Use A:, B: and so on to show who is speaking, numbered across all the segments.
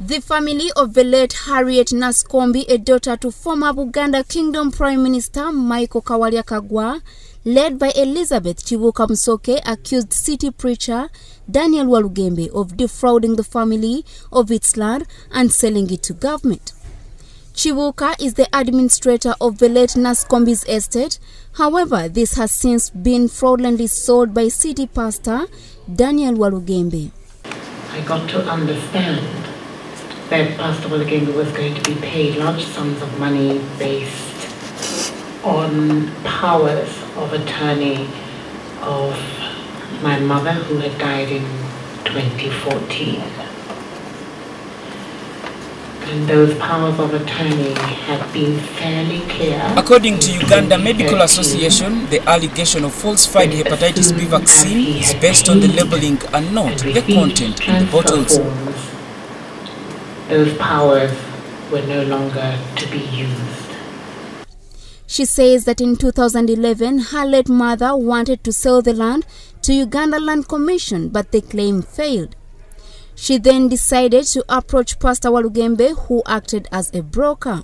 A: The family of the late Harriet nascombi a daughter to former Buganda Kingdom Prime Minister Michael Kawalia Kagwa, led by Elizabeth Chibuka Msoke, accused city preacher Daniel Walugembe of defrauding the family of its land and selling it to government. Chibuka is the administrator of the late Naskombi's estate. However, this has since been fraudulently sold by city pastor Daniel Walugembe.
B: I got to understand that Pastor Walugembe was going to be paid large sums of money based on powers of attorney of my mother who had died in 2014. And those powers of attorney have been fairly clear.
C: According to Uganda Medical Association, the allegation of falsified hepatitis B vaccine is based on the labeling and not the content in the bottles.
B: Those powers were no longer to be used.
A: She says that in 2011, her late mother wanted to sell the land to Uganda Land Commission, but the claim failed. She then decided to approach Pastor Walugembe, who acted as a broker.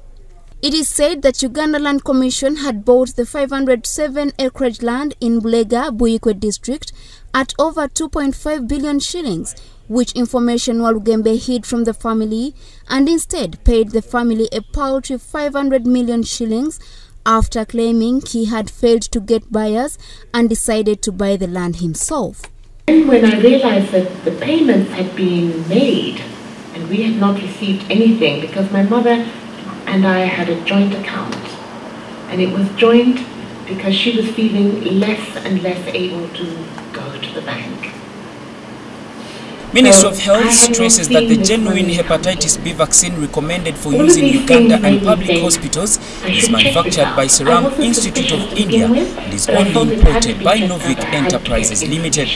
A: It is said that Uganda Land Commission had bought the 507 acreage land in Bulega, Buikwe district at over 2.5 billion shillings, which information Walugembe hid from the family and instead paid the family a paltry 500 million shillings after claiming he had failed to get buyers and decided to buy the land himself.
B: And when I realized that the payments had been made and we had not received anything because my mother and I had a joint account and it was joint because she was feeling less and less able to go to the bank.
C: Ministry of Health stresses that the genuine hepatitis B vaccine recommended for use in Uganda and public hospitals is manufactured by Serum Institute of India and is only imported by Novik Enterprises Limited.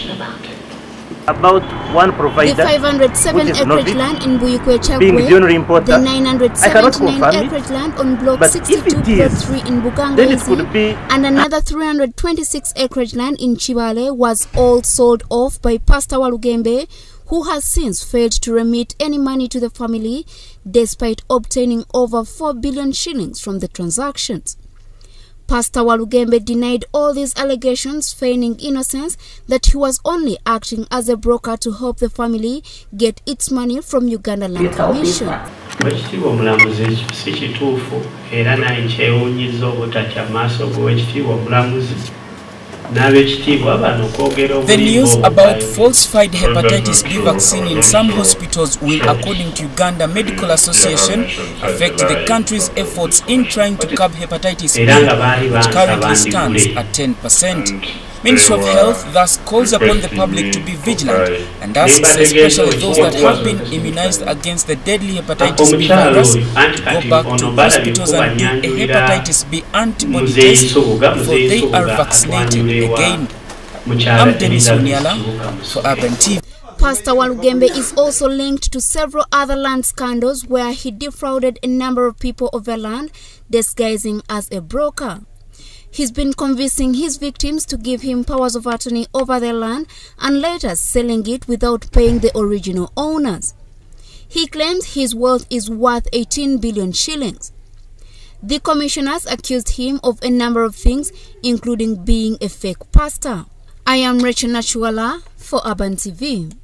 D: About one provider,
A: the 507 acreage
D: Novik,
A: land in Buikwe
D: being the only
A: Kyaggwe,
D: importer,
A: the
D: I cannot
A: 979
D: confirm it,
A: acreage land on block
D: but if it
A: 62
D: is,
A: 3 in
D: then it could be
A: and another 326 acreage land in Chibale was all sold off by Pastor Walugembe, who has since failed to remit any money to the family despite obtaining over 4 billion shillings from the transactions. Pastor Walugembe denied all these allegations, feigning innocence that he was only acting as a broker to help the family get its money from Uganda Land Commission.
E: Oweekitiibwa omulamuzi si kituufu era naye nkyewuunyiza obutatya maaso g'oweekitiibwa omulamuzi
C: The news about falsified hepatitis B vaccine in some hospitals will, according to Uganda Medical Association, affect the country's efforts in trying to curb hepatitis B, which currently stands at 10%. Ministry of Health thus calls upon the public to be vigilant and asks especially those that have been immunized against the deadly hepatitis B virus to go back to hospitals and do a hepatitis B antibody
E: muzeeyi
C: test
E: Subuga,
C: before they are vaccinated again. I'm Dennis
E: Elizabeth
C: Onyala for Urban TV.
A: Pastor Walugembe is also linked to several other land scandals where he defrauded a number of people of their land, disguising as a broker. He's been convincing his victims to give him powers of attorney over their land and later selling it without paying the original owners. He claims his wealth is worth 18 billion shillings. The commissioners accused him of a number of things, including being a fake pastor. I am Rachel Nachuala for Urban TV.